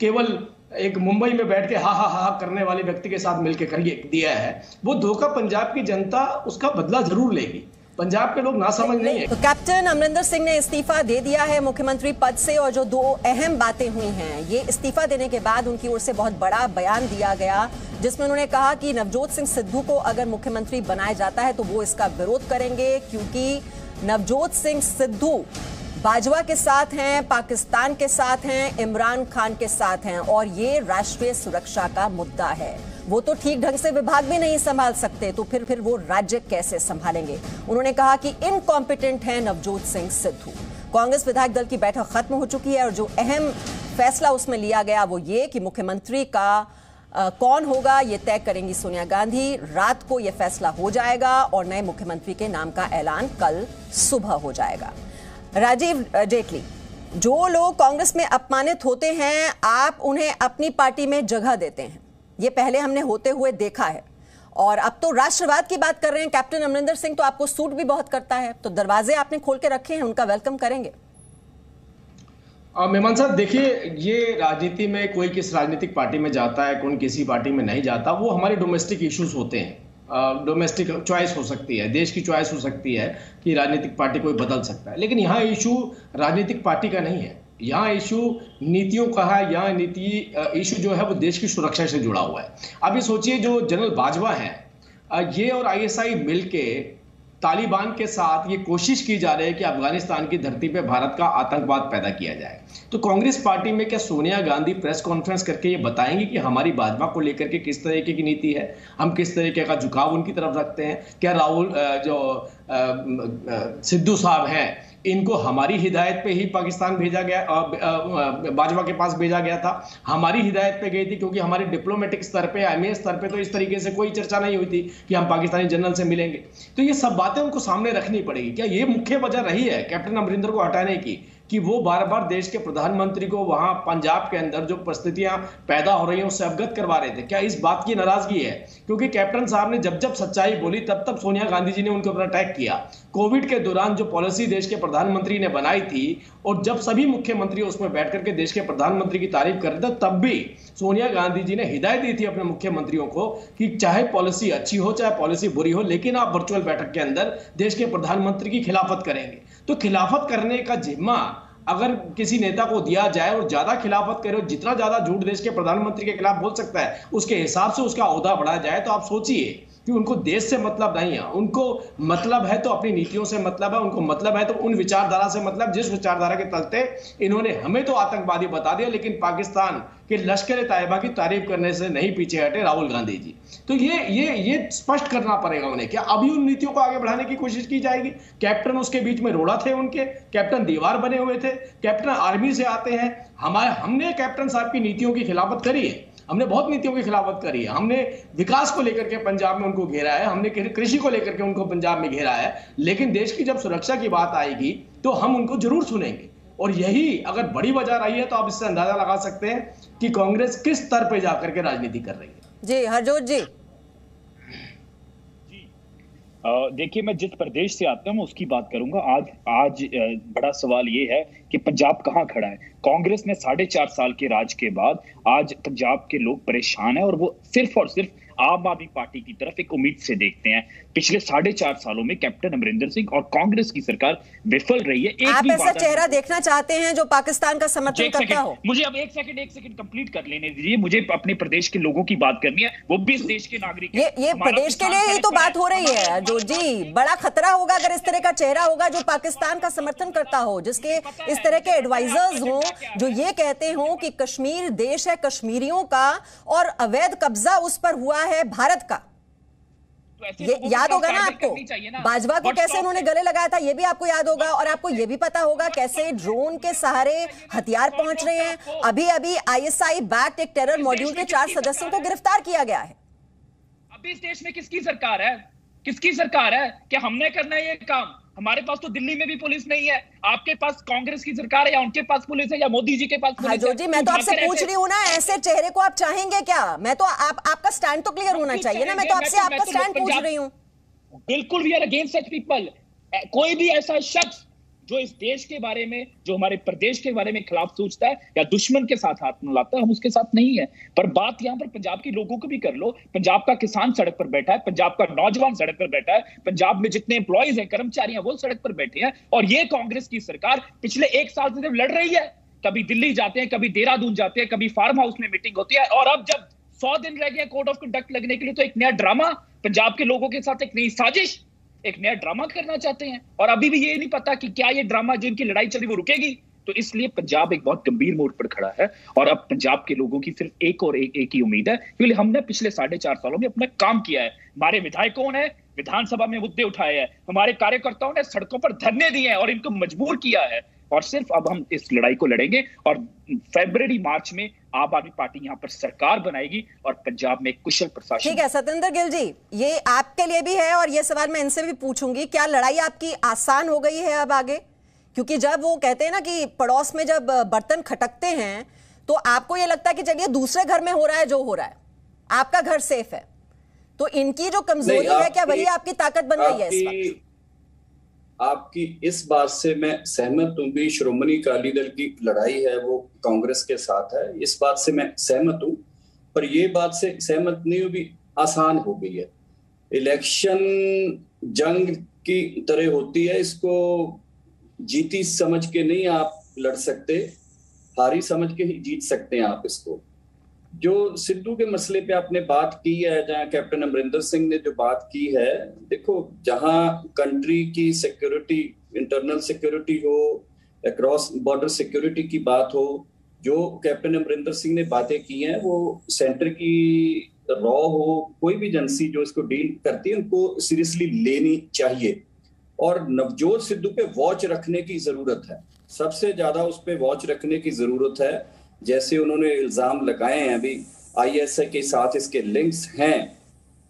[SPEAKER 6] केवल एक मुंबई में बैठ के हा हा हा करने वाले व्यक्ति के साथ मिलकर करिए, दिया है, वो धोखा पंजाब की जनता उसका बदला ज़रूर लेगी। पंजाब के लोग ना समझ नहीं है।
[SPEAKER 1] तो कैप्टन अमरिंदर सिंह ने इस्तीफा दे दिया है मुख्यमंत्री पद से और जो दो अहम बातें हुई हैं, ये इस्तीफा देने के बाद उनकी ओर से बहुत बड़ा बयान दिया गया, जिसमें उन्होंने कहा कि नवजोत सिंह सिद्धू को अगर मुख्यमंत्री बनाया जाता है तो वो इसका विरोध करेंगे, क्योंकि नवजोत सिंह सिद्धू बाजवा के साथ हैं पाकिस्तान के साथ हैं इमरान खान के साथ हैं और ये राष्ट्रीय सुरक्षा का मुद्दा है। वो तो ठीक ढंग से विभाग भी नहीं संभाल सकते तो फिर फिर वो राज्य कैसे संभालेंगे? उन्होंने कहा कि इनकॉम्पिटेंट है नवजोत सिंह सिद्धू। कांग्रेस विधायक दल की बैठक खत्म हो चुकी है और जो अहम फैसला उसमें लिया गया वो ये कि मुख्यमंत्री का आ, कौन होगा ये तय करेंगी सोनिया गांधी। रात को यह फैसला हो जाएगा और नए मुख्यमंत्री के नाम का ऐलान कल सुबह हो जाएगा। राजीव जेटली, जो लोग कांग्रेस में अपमानित होते हैं, आप उन्हें अपनी पार्टी में जगह देते हैं। ये पहले हमने होते हुए देखा है। और अब तो राष्ट्रवाद की बात कर रहे हैं, कैप्टन अमरिंदर सिंह तो आपको सूट भी बहुत करता है। तो दरवाजे आपने खोल के रखे हैं, उनका वेलकम करेंगे।
[SPEAKER 6] मेहमान साहब, देखिए, ये राजनीति में कोई किस राजनीतिक पार्टी में जाता है, कौन किसी पार्टी में नहीं जाता, वो हमारे डोमेस्टिक इश्यूज़ होते हैं। डोमेस्टिक चॉइस हो सकती है, देश की चॉइस हो सकती है कि राजनीतिक पार्टी कोई बदल सकता है। लेकिन यहाँ इशू राजनीतिक पार्टी का नहीं है। यहाँ इशू नीतियों का है, यहाँ नीति इशू जो है वो देश की सुरक्षा से जुड़ा हुआ है। अभी सोचिए जो जनरल बाजवा है ये और आईएसआई मिलके तालिबान के साथ ये कोशिश की जा रही है कि अफ़गानिस्तान की धरती पे भारत का आतंकवाद पैदा किया जाए। तो कांग्रेस पार्टी में क्या सोनिया गांधी प्रेस कॉन्फ्रेंस करके ये बताएँगे कि हमारी भाजपा को लेकर के किस तरीके की नीति है? हम किस तरीके का झुकाव उनकी तरफ़ रखते हैं? क्या राहुल जो सिद्धू साहब हैं इनको हमारी हिदायत पे ही पाकिस्तान भेजा गया बाजवा के पास भेजा गया था। हमारी हिदायत पे गई थी क्योंकि हमारे डिप्लोमेटिक स्तर पे एम स्तर पे तो इस तरीके से कोई चर्चा नहीं हुई थी कि हम पाकिस्तानी जनरल से मिलेंगे। तो ये सब बातें उनको सामने रखनी पड़ेगी। क्या ये मुख्य वजह रही है कैप्टन अमरिंदर को हटाने की? कि वो बार बार देश के प्रधानमंत्री को वहाँ पंजाब के अंदर जो परिस्थितियाँ पैदा हो रही हैं उससे अवगत करवा रहे थे। क्या इस बात की नाराज़गी है? क्योंकि कैप्टन साहब ने जब जब सच्चाई बोली, तब तब सोनिया गांधी जी ने उनके ऊपर अटैक किया। कोविड के दौरान जो पॉलिसी देश के प्रधानमंत्री ने बनाई थी, और जब सभी मुख्यमंत्री उसमें बैठ करके देश के प्रधानमंत्री की तारीफ़ कर रहे थे, तब भी सोनिया गांधी जी ने हिदायत दी थी अपने मुख्यमंत्रियों को कि चाहे पॉलिसी अच्छी हो, चाहे पॉलिसी बुरी हो, लेकिन आप वर्चुअल बैठक के अंदर देश के प्रधानमंत्री की खिलाफत करेंगे। तो खिलाफत करने का जिम्मा अगर किसी नेता को दिया जाए और ज़्यादा खिलाफत करे और जितना ज़्यादा झूठ देश के प्रधानमंत्री के खिलाफ बोल सकता है, उसके हिसाब से उसका अहदा बढ़ाया जाए तो आप सोचिए। कि उनको देश से मतलब नहीं है। उनको मतलब है तो अपनी नीतियों से मतलब है, उनको मतलब है तो उन विचारधारा से मतलब जिस विचारधारा के चलते इन्होंने हमें तो आतंकवादी बता दिया, लेकिन पाकिस्तान के लश्कर तैयबा की तारीफ़ करने से नहीं पीछे हटे राहुल गांधी जी। तो ये ये ये स्पष्ट करना पड़ेगा उन्हें क्या अभी उन नीतियों को आगे बढ़ाने की कोशिश की जाएगी। कैप्टन उसके बीच में रोड़ा थे उनके, कैप्टन दीवार बने हुए थे, कैप्टन आर्मी से आते हैं। हमारे, हमने कैप्टन साहब की नीतियों की खिलाफत करी है। हमने बहुत नीतियों की खिलाफत करी है। हमने विकास को लेकर के पंजाब में उनको घेरा है, हमने कृषि को लेकर के उनको पंजाब में घेरा है। लेकिन देश की जब सुरक्षा की बात आएगी तो हम उनको ज़रूर सुनेंगे। और यही अगर बड़ी वजह रही है तो आप इससे अंदाज़ा लगा सकते हैं कि कांग्रेस किस स्तर पर जाकर के राजनीति कर रही है।
[SPEAKER 1] जी, हरजोत जी।
[SPEAKER 7] देखिए, मैं जिस प्रदेश से आता हूँ, उसकी बात करूँगा। आज आज बड़ा सवाल ये है कि पंजाब कहाँ खड़ा है? कांग्रेस ने साढ़े चार साल के राज के बाद आज पंजाब के लोग परेशान है और वो सिर्फ़ और सिर्फ़ आम आदमी पार्टी की तरफ़ एक उम्मीद से देखते हैं। पिछले साढ़े चार सालों में कैप्टन अमरिंदर सिंह और कांग्रेस की सरकार विफल रही है
[SPEAKER 1] एक आप ऐसा चेहरा देखना चाहते हैं जो पाकिस्तान का समर्थन करता हो?
[SPEAKER 7] मुझे अब एक सेकंड एक सेकंड कंप्लीट कर लेने दीजिए। मुझे अपने प्रदेश के लोगों की बात करनी है वो भी इस देश के नागरिक
[SPEAKER 1] ये ये प्रदेश के लिए ही तो बात हो रही है जो। जी बड़ा खतरा होगा अगर इस तरह का चेहरा होगा जो पाकिस्तान का समर्थन करता हो जिसके इस तरह के एडवाइजर्स हो जो ये कहते हो कि कश्मीर देश है कश्मीरियों का और अवैध कब्जा उस पर हुआ है भारत का।
[SPEAKER 7] तो
[SPEAKER 1] ये याद होगा ना आपको। बाजवा को कैसे उन्होंने गले लगाया था ये भी आपको याद होगा और आपको ये भी पता होगा कैसे ड्रोन के सहारे हथियार पहुँच रहे हैं। अभी अभी आईएसआई बैक्ड एक टेरर मॉड्यूल के चार सदस्यों को गिरफ़्तार किया गया है।
[SPEAKER 7] अभी इस देश में किसकी सरकार है? किसकी सरकार है? कि हमने करना है ये काम? हमारे पास तो दिल्ली में भी पुलिस नहीं है। आपके पास कांग्रेस की सरकार है या उनके पास पुलिस है या मोदी जी के पास पुलिस है?
[SPEAKER 1] जी मैं तो आपसे पूछ रही हूँ ना ऐसे चेहरे को आप चाहेंगे क्या? मैं तो आप आपका स्टैंड तो क्लियर होना चाहिए ना मैं तो आपसे
[SPEAKER 7] तो-
[SPEAKER 1] आपका
[SPEAKER 7] तो
[SPEAKER 1] स्टैंड पूछ रही हूँ।
[SPEAKER 7] बिल्कुल we are against such people कोई भी ऐसा शख्स जो इस देश के बारे में, जो हमारे प्रदेश के बारे में खिलाफ सोचता है या दुश्मन के साथ हाथ मिलाता है, हम उसके साथ नहीं है। पर बात यहाँ पर पंजाब के लोगों को भी कर लो। पंजाब का किसान सड़क पर बैठा है, पंजाब का नौजवान सड़क पर बैठा है, पंजाब में जितने एम्प्लॉयज़ है, कर्मचारी हैं, वो सड़क पर बैठे हैं। और ये कांग्रेस की सरकार पिछले एक साल से लड़ रही है। कभी दिल्ली जाते हैं, कभी देहरादून जाते हैं, कभी फार्म हाउस में मीटिंग होती है। और अब जब सौ दिन रह गए कोड ऑफ़ कंडक्ट लगने के लिए तो एक नया ड्रामा पंजाब के लोगों के साथ एक नई साजिश। एक नया ड्रामा करना चाहते हैं। और अभी भी ये नहीं पता कि क्या ये ड्रामा जिनकी लड़ाई चली वो रुकेगी। तो इसलिए पंजाब एक बहुत गंभीर मोड़ पर खड़ा है। और अब पंजाब के लोगों की सिर्फ़ एक और एक, एक ही उम्मीद है क्योंकि हमने पिछले साढ़े चार सालों में अपना काम किया है। हमारे विधायकों ने विधानसभा में मुद्दे उठाए हैं। हमारे कार्यकर्ताओं ने सड़कों पर धरने दिए हैं और इनको मजबूर किया है। और सिर्फ़ अब हम इस लड़ाई को लड़ेंगे। और फरवरी मार्च में आम आदमी पार्टी यहाँ पर सरकार बनाएगी और पंजाब में कुशल प्रशासन
[SPEAKER 1] ठीक है सत्येंद्र गिल जी ये आपके लिए भी है और ये सवाल मैं इनसे भी पूछूँगी क्या लड़ाई आपकी आसान हो गई है अब आगे? क्योंकि जब वो कहते हैं ना कि पड़ोस में जब बर्तन खटकते हैं तो आपको ये लगता है कि चलिए दूसरे घर में हो रहा है जो हो रहा है आपका घर सेफ़ है। तो इनकी जो कमज़ोरी है क्या वही
[SPEAKER 10] आपकी-
[SPEAKER 1] आपकी ताकत बन गई है इस वक्त
[SPEAKER 10] आपकी इस बात से मैं सहमत हूँ भी श्रोमणी अकाली दल की लड़ाई है, वो कांग्रेस के साथ है, इस बात से मैं सहमत हूँ। पर ये बात से सहमत नहीं हूँ भी आसान हो गई है। इलेक्शन जंग की तरह होती है, इसको जीती समझ के नहीं आप लड़ सकते, हारी समझ के ही जीत सकते हैं आप इसको। जो सिद्धू के मसले पे आपने बात की है, जहाँ कैप्टन अमरिंदर सिंह ने जो बात की है, देखो, जहाँ कंट्री की सिक्योरिटी इंटरनल सिक्योरिटी हो अक्रॉस बॉर्डर सिक्योरिटी की बात हो, जो कैप्टन अमरिंदर सिंह ने बातें की हैं, वो सेंटर की रॉ हो, कोई भी एजेंसी जो इसको डील करती है, उनको सीरियसली लेनी चाहिए। और नवजोत सिद्धू पे वॉच रखने की ज़रूरत है। सबसे ज़्यादा उस पर वॉच रखने की ज़रूरत है। जैसे उन्होंने इल्ज़ाम लगाए हैं अभी आईएसआई के साथ इसके लिंक्स हैं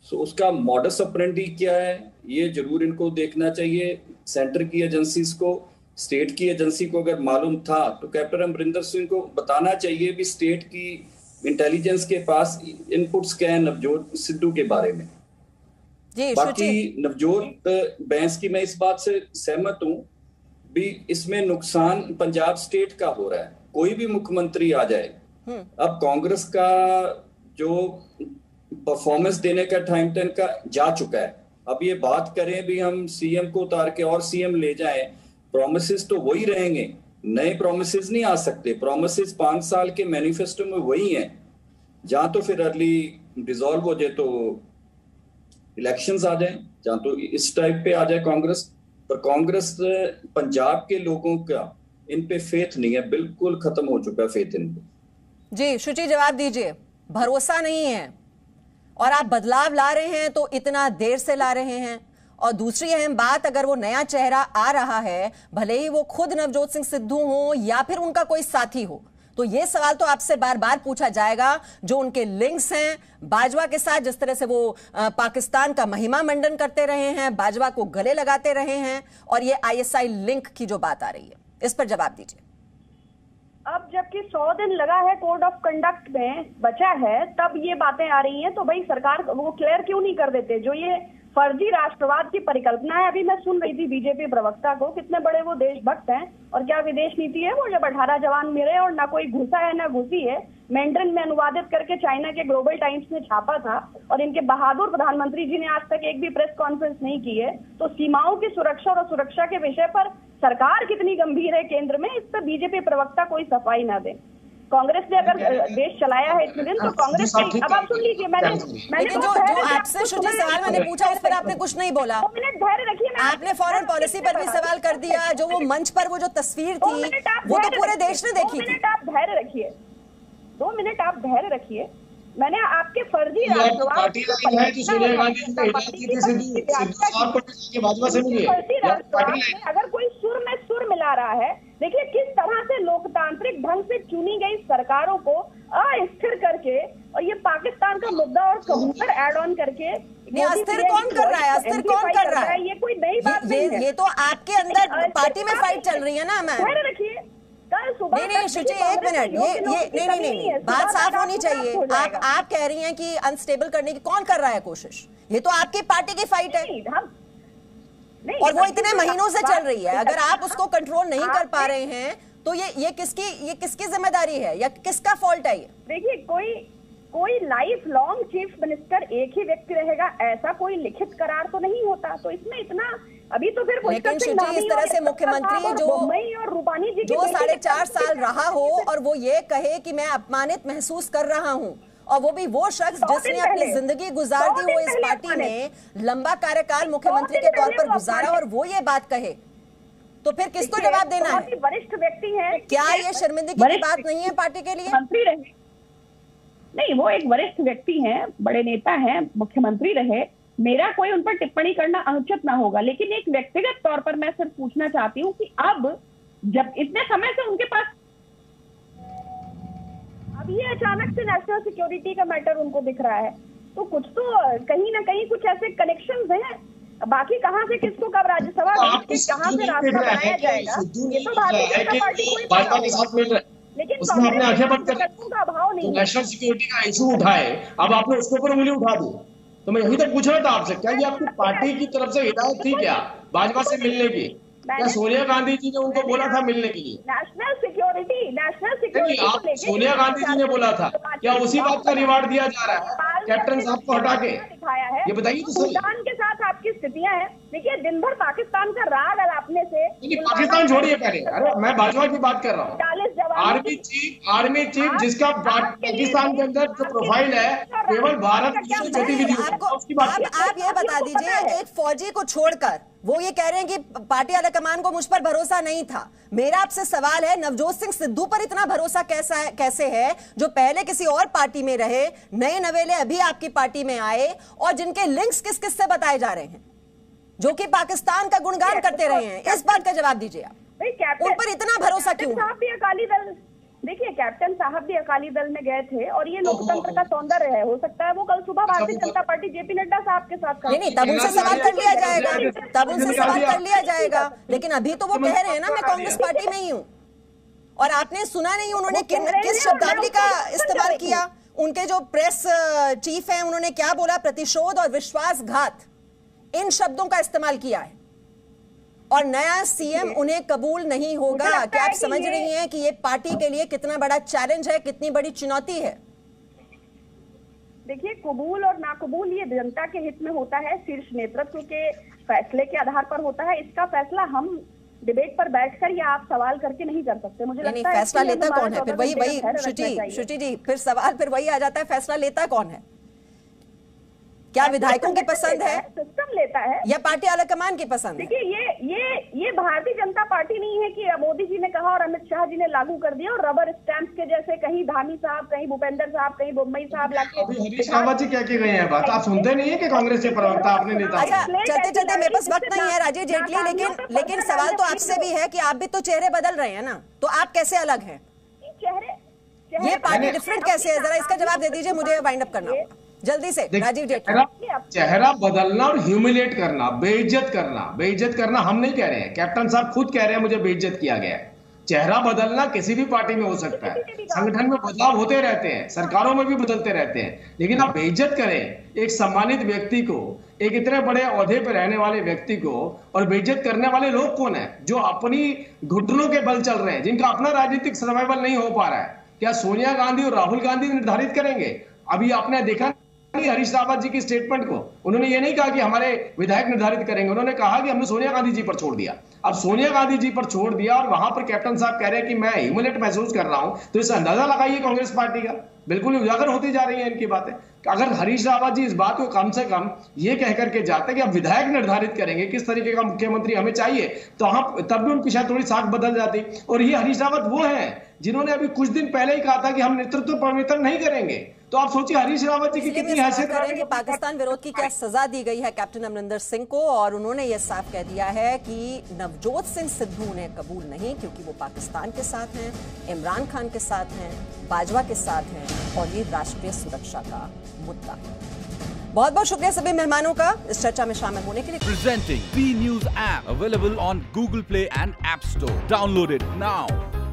[SPEAKER 10] सो उसका मॉडस ऑपरेंडी क्या है? ये ज़रूर इनको देखना चाहिए। सेंटर की एजेंसीज को स्टेट की एजेंसी को अगर मालूम था तो कैप्टन अमरिंदर सिंह को बताना चाहिए भी स्टेट की इंटेलिजेंस के पास इनपुट्स क्या है नवजोत सिद्धू के बारे में।
[SPEAKER 1] जी
[SPEAKER 10] बाकी नवजोत बैंस की मैं इस बात से सहमत हूँ भी इसमें नुकसान पंजाब स्टेट का हो रहा है। कोई भी मुख्यमंत्री आ जाए अब कांग्रेस का जो परफॉर्मेंस देने का टाइम तो इनका जा चुका है। अब ये बात करें भी हम सीएम को उतार के और सीएम ले जाएँ प्रोमिस तो वही रहेंगे। नए प्रोमिस नहीं आ सकते। प्रोमिस पाँच साल के मैनिफेस्टो में वही है। जहाँ तो फिर अर्ली डिसॉल्व हो जाए तो इलेक्शन आ जाए जहाँ तो इस टाइप पे आ जाए कांग्रेस। पर कांग्रेस पंजाब के लोगों का इन पे फेथ नहीं है, बिल्कुल खत्म हो चुका है फेथ इन पे।
[SPEAKER 1] जी, शुचि जवाब दीजिए। भरोसा नहीं है। और आप बदलाव ला रहे हैं तो इतना देर से ला रहे हैं। और दूसरी अहम बात, अगर वो नया चेहरा आ रहा है, भले ही वो खुद नवजोत सिंह सिद्धू हो या फिर उनका कोई साथी हो तो ये सवाल तो आपसे बार बार पूछा जाएगा, जो उनके लिंक्स हैं। बाजवा के साथ जिस तरह से वो पाकिस्तान का महिमा मंडन करते रहे हैं, बाजवा को गले लगाते रहे हैं, और ये आईएसआई लिंक की जो बात आ रही है। इस पर जवाब दीजिए।
[SPEAKER 5] अब जबकि सौ दिन लगा है कोड ऑफ़ कंडक्ट में बचा है, तब ये बातें आ रही हैं तो भाई सरकार वो क्लियर क्यों नहीं कर देते? जो ये फर्जी राष्ट्रवाद की परिकल्पना है। अभी मैं सुन रही थी बीजेपी प्रवक्ता को, कितने बड़े वो देशभक्त हैं और क्या विदेश नीति है वो? जब अठारह जवान मिले और ना कोई घुसा है, ना घुसी है मैंड्रिन में अनुवादित करके चाइना के ग्लोबल टाइम्स ने छापा था और इनके बहादुर प्रधानमंत्री जी ने आज तक एक भी प्रेस कॉन्फ्रेंस नहीं की है तो सीमाओं की सुरक्षा और सुरक्षा के विषय पर सरकार कितनी गंभीर है केंद्र में? इस पर बीजेपी प्रवक्ता कोई सफ़ाई ना दे। कांग्रेस ने अगर देश चलाया है इतने दिन तो कांग्रेस ने अब आप सुन लीजिए मैंने मैंने
[SPEAKER 1] जो जो आपसे
[SPEAKER 5] आपको
[SPEAKER 1] शुचि सवाल मैंने पूछा उस पर आपने कुछ नहीं बोला।
[SPEAKER 5] धैर्य रखिए
[SPEAKER 1] आपने फॉरेन पॉलिसी पर भी सवाल कर दिया जो वो मंच पर वो जो तस्वीर थी वो तो पूरे देश ने देखी
[SPEAKER 5] मिनट आप धैर्य रखिए दो मिनट आप धैर्य रखिए। मैंने आपके फर्जी
[SPEAKER 6] पार्टी लाइन है? सोनिया गांधी हिदायत सिद्धू के भाजपा से मिली है?
[SPEAKER 5] में अगर कोई सुर में सुर मिला रहा है देखिए किस तरह से लोकतांत्रिक ढंग से चुनी गई सरकारों को अस्थिर करके और ये पाकिस्तान का मुद्दा और कबूतर एड ऑन करके
[SPEAKER 1] अस्थिर कौन कर रहा है? अस्थिर कौन कर रहा है?
[SPEAKER 5] ये कोई नई बात नहीं है।
[SPEAKER 1] ये तो आपके अंदर पार्टी में फाइट चल रही है ना मैम
[SPEAKER 5] रखिए कल सुबह
[SPEAKER 1] नहीं नहीं शुचि एक मिनट ये ये नहीं नहीं नहीं बात साफ़ होनी चाहिए। आप आप कह रही हैं कि अनस्टेबल करने की कौन कर रहा है कोशिश? ये तो आपकी पार्टी की फाइट है। और वो इतने महीनों से चल रही है। अगर आप उसको कंट्रोल नहीं कर पा रहे हैं तो ये ये किसकी ये किसकी ज़िम्मेदारी है? या किसका फॉल्ट है ये?
[SPEAKER 5] देखिए कोई कोई लाइफ लॉन्ग चीफ मिनिस्टर एक ही व्यक्ति रहेगा ऐसा कोई लिखित करार तो नहीं होता। तो इसमें इतना अभी तो फिर
[SPEAKER 1] लेकिन शुचि,
[SPEAKER 5] धामी
[SPEAKER 1] इस तरह से मुख्यमंत्री जो-
[SPEAKER 5] और रूपानी जी
[SPEAKER 1] जो साढ़े चार साल रहा हो और वो ये कहे कि मैं अपमानित महसूस कर रहा हूँ और वो भी वो शख्स जिसने अपनी ज़िंदगी गुजार दी हो इस पार्टी। में लंबा कार्यकाल मुख्यमंत्री के तौर पर गुजारा और वो ये बात कहे। तो फिर किसको जवाब देना
[SPEAKER 5] है? वरिष्ठ व्यक्ति है
[SPEAKER 1] क्या ये शर्मिंदगी की बात नहीं है पार्टी के लिए?
[SPEAKER 5] मंत्री रहे। नहीं वो एक वरिष्ठ व्यक्ति हैं बड़े नेता हैं मुख्यमंत्री रहे। मेरा कोई उन पर टिप्पणी करना अनुचित ना होगा। लेकिन एक व्यक्तिगत तौर पर मैं सिर्फ़ पूछना चाहती हूँ कि अब जब इतने समय से उनके पास अब ये अचानक से नेशनल सिक्योरिटी का मैटर उनको दिख रहा है। तो कुछ तो कहीं ना कहीं कुछ ऐसे कनेक्शन है। बाकी कहाँ से किसको कब राज्यसभा
[SPEAKER 6] तो
[SPEAKER 5] कहाँ से रास्ता बनाया जाएगा? ये तो भारतीय जनता पार्टी को
[SPEAKER 6] कि भाजपा
[SPEAKER 5] पता
[SPEAKER 6] के
[SPEAKER 5] होगा।
[SPEAKER 6] साथ मिल रहा
[SPEAKER 5] लेकिन
[SPEAKER 6] उसने अपने आँखें बंद कर।
[SPEAKER 5] का अभाव नहीं
[SPEAKER 6] नेशनल सिक्योरिटी का इशू उठाए। अब आपने उसके ऊपर उंगली उठा दी। तो मैं यही तो पूछ रहा था आपसे क्या ये आपकी पार्टी की तरफ़ से हिदायत थी क्या भाजपा से मिलने की? क्या सोनिया गांधी जी ने उनको बोला था मिलने के लिए?
[SPEAKER 5] नेशनल सिक्योरिटी नेशनल सिक्योरिटी
[SPEAKER 6] आप सोनिया गांधी जी ने बोला था। क्या उसी बात का रिवार्ड दिया जा रहा है? कैप्टन साहब को हटा के।
[SPEAKER 5] दिखाया है।
[SPEAKER 6] ये बताइए तो सही।
[SPEAKER 5] के साथ आपकी स्थितियाँ हैं। देखिए दिन भर पाकिस्तान का राग अलापने से
[SPEAKER 6] पाकिस्तान छोड़िए पहले। अरे मैं भाजपा की बात कर रहा हूँ।
[SPEAKER 5] चालीस जवान
[SPEAKER 6] आर्मी चीफ आर्मी चीफ जिसका पाकिस्तान के अंदर जो प्रोफ़ाइल है केवल भारत की उसकी बात
[SPEAKER 1] आप ये बता दीजिए एक फौजी को छोड़कर वो ये कह रहे हैं कि पार्टी आला कमान को मुझ पर भरोसा नहीं था। मेरा आपसे सवाल है नवजोत सिंह सिद्धू पर इतना भरोसा कैसा है कैसे है जो पहले किसी और पार्टी में रहे नए नवेले अभी आपकी पार्टी में आए और जिनके लिंक्स किस किस से बताए जा रहे हैं? जो कि पाकिस्तान का गुणगान करते रहे हैं। इस बात का जवाब दीजिए आप। उन पर इतना भरोसा
[SPEAKER 5] कैप्टन
[SPEAKER 1] क्यों?
[SPEAKER 5] साहब भी अकाली दल देखिए कैप्टन साहब भी अकाली दल में गए थे और ये लोकतंत्र का सौंदर्य है हो सकता है वो कल सुबह भारतीय जनता पार्टी जेपी नड्डा साहब के साथ
[SPEAKER 1] नहीं नहीं तब उनसे सवाल कर लिया जाएगा। तब उनसे सवाल कर लिया जाएगा। लेकिन अभी तो वो कह रहे हैं ना मैं कांग्रेस पार्टी में ही हूँ। और आपने सुना नहीं उन्होंने किस शब्दावली का इस्तेमाल किया? उनके जो प्रेस चीफ हैं उन्होंने क्या बोला? प्रतिशोध और विश्वासघात। इन शब्दों का इस्तेमाल किया है। और नया सीएम उन्हें कबूल नहीं होगा। क्या आप समझ रही हैं कि ये पार्टी के लिए कितना बड़ा चैलेंज है कितनी बड़ी चुनौती है?
[SPEAKER 5] देखिए कबूल और नाकबूल ये जनता के हित में होता है शीर्ष नेतृत्व के फैसले के आधार पर होता है। इसका फैसला हम डिबेट पर बैठकर या आप सवाल करके नहीं कर सकते। मुझे लगता है
[SPEAKER 1] फैसला लेता कौन है? फिर वही वही
[SPEAKER 5] चाहिए।
[SPEAKER 1] शुचि जी फिर सवाल फिर वही आ जाता है फैसला लेता कौन है? क्या विधायकों की पसंद है?
[SPEAKER 5] लेता है।
[SPEAKER 1] या पार्टी आलाकमान की पसंद
[SPEAKER 5] देखिए ये ये ये भारतीय जनता पार्टी नहीं है कि मोदी जी ने कहा और अमित शाह जी ने लागू कर दिया और रबर स्टैंप के जैसे कहीं धामी साहब कहीं भूपेंद्र साहब कहीं मुंबई साहब लाके
[SPEAKER 6] अभी जी क्या कह गए हैं? बात आप सुनते नहीं है कि कांग्रेस के प्रवक्ता अपने नेता
[SPEAKER 1] अच्छा चलते चलते मेरे पास वक्त नहीं है राजीव जेटली लेकिन लेकिन सवाल तो आपसे भी है कि आप भी तो चेहरे बदल रहे हैं ना? तो आप कैसे अलग हैं?
[SPEAKER 5] चेहरे
[SPEAKER 1] ये पार्टी डिफरेंट कैसे है? जरा इसका जवाब दे दीजिए मुझे वाइंड अप करना होगा। जल्दी से राजीव जेटली
[SPEAKER 6] चेहरा बदलना और ह्यूमिलेट करना बेइज्जत करना बेइज्जत करना हम नहीं कह रहे हैं। कैप्टन साहब खुद कह रहे हैं मुझे बेइज्जत किया गया है। चेहरा बदलना किसी भी पार्टी में हो सकता है। संगठन में बदलाव होते रहते हैं सरकारों में भी बदलते रहते हैं। लेकिन आप बेइज्जत करें एक सम्मानित व्यक्ति को एक इतने बड़े औहदे पर रहने वाले व्यक्ति को और बेइज्जत करने वाले लोग कौन है जो अपनी घुटनों के बल चल रहे हैं जिनका अपना राजनीतिक सर्वाइवल नहीं हो पा रहा है। क्या सोनिया गांधी और राहुल गांधी निर्धारित करेंगे? अभी आपने देखा हरीश रावत जी की स्टेटमेंट को। उन्होंने ये नहीं कहा कि हमारे विधायक निर्धारित करेंगे। उन्होंने कहा कि हमने सोनिया गांधी जी पर छोड़ दिया। अब सोनिया गांधी जी पर छोड़ दिया और वहाँ पर कैप्टन साहब कह रहे हैं कि मैं ह्यूमिलेट महसूस कर रहा हूँ तो इससे अंदाज़ा लगाइए कांग्रेस पार्टी का। बिल्कुल उजागर होती जा रही है इनकी बातें। अगर हरीश रावत जी इस बात को कम से कम ये कह करके जाते कि अब विधायक निर्धारित करेंगे, किस तरीके का मुख्यमंत्री हमें चाहिए तो हम, तब भी उनकी शायद थोड़ी साख बदल जाती। और ये हरीश रावत वो है जिन्होंने अभी कुछ दिन पहले ही कहा था कि हम नेतृत्व परिवर्तन नहीं करेंगे। तो आप सोचिए हरीश रावत जी की कितनी हैसियत
[SPEAKER 1] करें कि पाकिस्तान विरोध की क्या सजा दी गई है कैप्टन अमरिंदर सिंह को और उन्होंने ये साफ़ कह दिया है कि नवजोत सिंह सिद्धू उन्हें कबूल नहीं क्योंकि वो पाकिस्तान के साथ हैं इमरान खान के साथ हैं बाजवा के साथ हैं और ये राष्ट्रीय सुरक्षा का मुद्दा है बहुत बहुत शुक्रिया सभी मेहमानों का इस चर्चा में शामिल होने के लिए
[SPEAKER 11] Presenting B News app available on Google Play and App Store. Download it now.